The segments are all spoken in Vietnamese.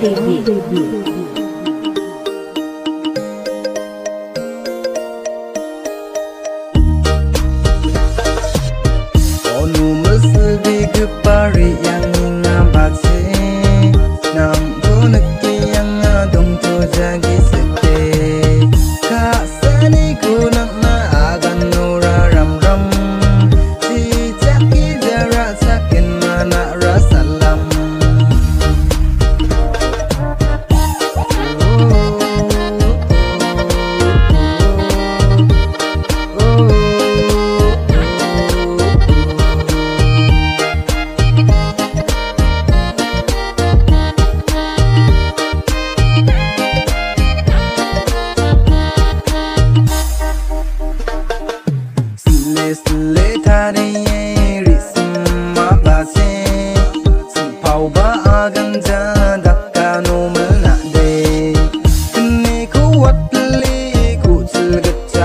Baby. Baby. Onu mısır bir gıpari yanına bakse Nam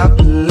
up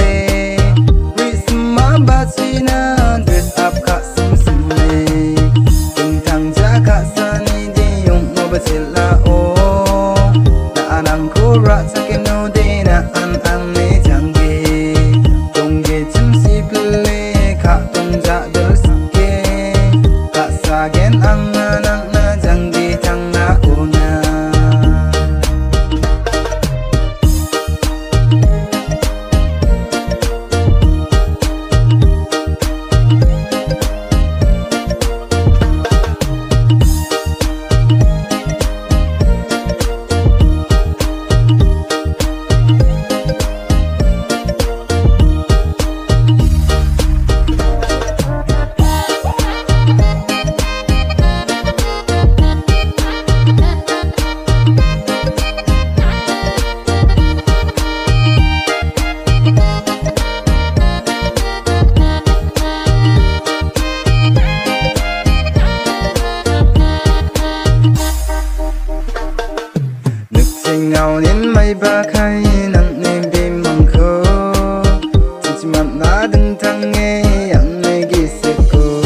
나 등탕에 양내기 쓰고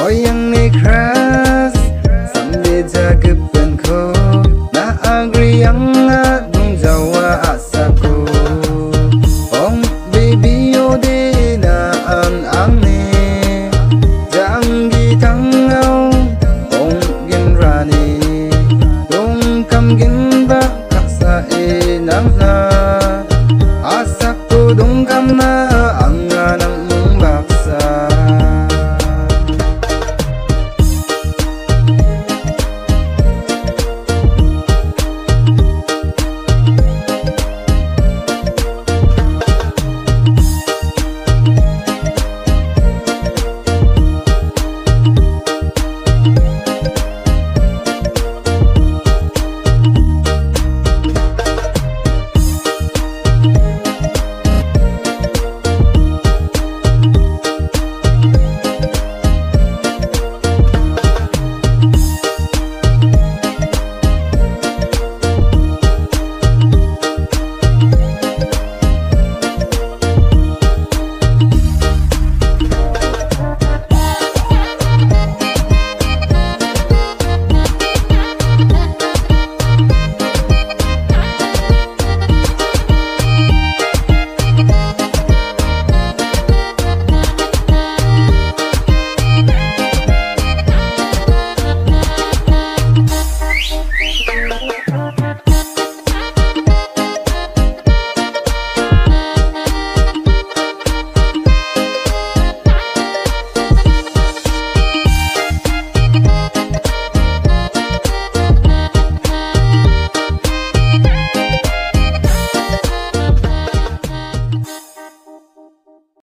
어양내 크라 吗？